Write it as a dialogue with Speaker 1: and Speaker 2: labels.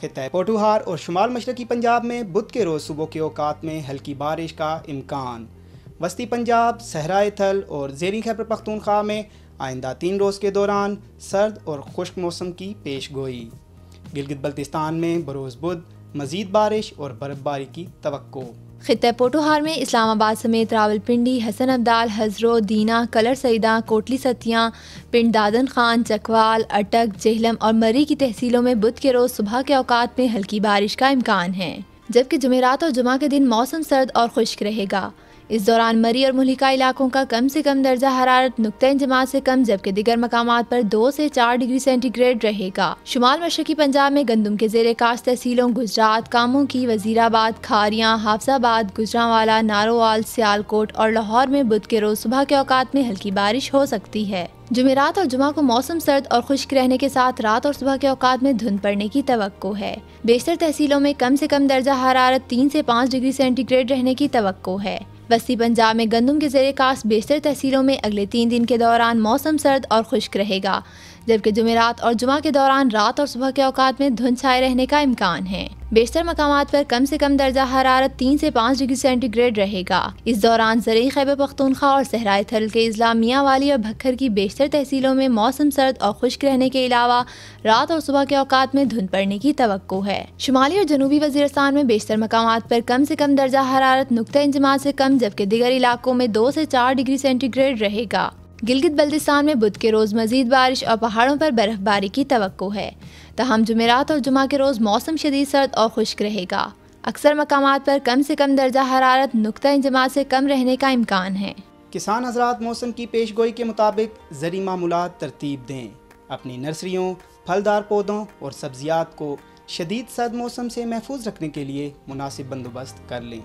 Speaker 1: خطہ پوٹوہار اور شمال مشرقی پنجاب میں بدھ کے روز صبح کے اوقات میں ہلکی بارش کا امکان۔ وسطی پنجاب، صحرائے تھل اور زیریں خیبر پختونخوا میں آئندہ تین روز کے دوران سرد اور خشک موسم کی پیش گوئی۔ گلگت بلتستان میں بروز بدھ، مزید بارش اور برف باری کی توقع۔
Speaker 2: خطہ پوٹوہار میں اسلام آباد سمیت راول پنڈی حسن عبدال حضرو، دینا، کلر سعیدہ کوٹلی ستیاں، پنڈ دادن خان، چکوال، اٹک، جہلم اور مری کی تحصیلوں میں بدھ کے روز صبح کے اوقات میں ہلکی بارش کا امکان ہے۔ جبکہ جمعرات اور جمعہ کے دن موسم سرد اور خشک رہے گا۔ اس دوران مری اور ملکہ علاقوں کا کم سے کم درجہ حرارت نقطۂ جماعت سے کم، جبکہ دیگر مقامات پر دو سے چار ڈگری سینٹی گریڈ رہے گا۔ شمال مشرقی پنجاب میں گندم کے زیر کاشت تحصیلوں، گجرات، کاموں کی وزیر آباد کھاریاں حافظ آباد گجرا والا ناروال سیال کوٹ اور لاہور میں بدھ کے روز صبح کے اوقات میں ہلکی بارش ہو سکتی ہے۔ جمعرات اور جمعہ کو موسم سرد اور خشک رہنے کے ساتھ رات اور صبح کے اوقات میں دھند پڑنے کی توقع ہے۔ بیشتر تحصیلوں میں کم سے کم درجہ حرارت تین سے پانچ ڈگری سینٹی گریڈ رہنے کی توقع ہے۔ وسطی پنجاب میں گندم کے زیر کاس بیشتر تحصیلوں میں اگلے تین دن کے دوران موسم سرد اور خشک رہے گا۔ جبکہ جمعرات اور جمعہ کے دوران رات اور صبح کے اوقات میں دھند چھائے رہنے کا امکان ہے۔ بیشتر مقامات پر کم سے کم درجہ حرارت تین سے پانچ ڈگری سینٹی گریڈ رہے گا۔ اس دوران زرعی خیبر پختونخوا اور صحرائے تھل کے اضلاع میاں والی اور بھکھر کی بیشتر تحصیلوں میں موسم سرد اور خشک رہنے کے علاوہ رات اور صبح کے اوقات میں دھند پڑنے کی توقع ہے۔ شمالی اور جنوبی وزیرستان میں بیشتر مقامات پر کم سے کم درجہ حرارت نقطۂ انجماع سے کم، جبکہ دیگر علاقوں میں دو سے چار ڈگری سینٹی گریڈ رہے گا۔ گلگت بلتستان میں بدھ کے روز مزید بارش اور پہاڑوں پر برف باری کی توقع ہے۔ تاہم جمعرات اور جمعہ کے روز موسم شدید سرد اور خشک رہے گا۔ اکثر مقامات پر کم سے کم درجہ حرارت نقطۂ انجماع سے کم رہنے کا امکان ہے۔
Speaker 1: کسان حضرات موسم کی پیش گوئی کے مطابق زرعی معمولات ترتیب دیں۔ اپنی نرسریوں، پھلدار پودوں اور سبزیات کو شدید سرد موسم سے محفوظ رکھنے کے لیے مناسب بندوبست کر لیں۔